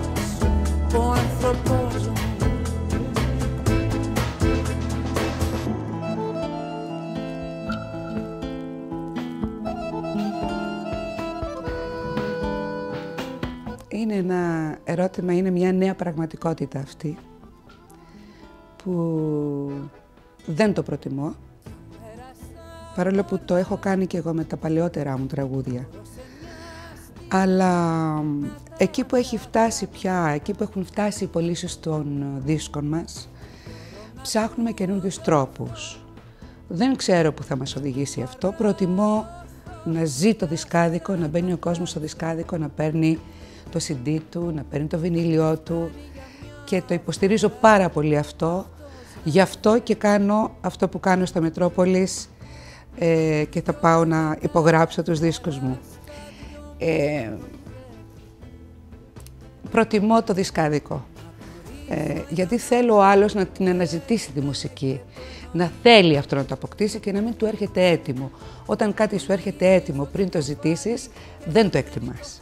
είναι αυτός ο άνθρωπός μου Είναι ένα ερώτημα, είναι μια νέα πραγματικότητα αυτή που δεν το προτιμώ παρόλο που το έχω κάνει και εγώ με τα παλαιότερα μου τραγούδια. Αλλά εκεί που έχει φτάσει πια, εκεί που έχουν φτάσει οι πωλήσεις των δίσκων μας, ψάχνουμε καινούριους τρόπους. Δεν ξέρω που θα μας οδηγήσει αυτό. Προτιμώ να ζει το δισκάδικο, να μπαίνει ο κόσμος στο δισκάδικο, να παίρνει το CD του, να παίρνει το βινίλιό του και το υποστηρίζω πάρα πολύ αυτό. Γι' αυτό και κάνω αυτό που κάνω στα Μετρόπολης ε, και θα πάω να υπογράψω τους δίσκους μου. Ε, προτιμώ το δισκάδικο. Ε, γιατί θέλω ο άλλος να την αναζητήσει τη μουσική, να θέλει αυτό να το αποκτήσει και να μην του έρχεται έτοιμο. Όταν κάτι σου έρχεται έτοιμο πριν το ζητήσεις, δεν το εκτιμάς.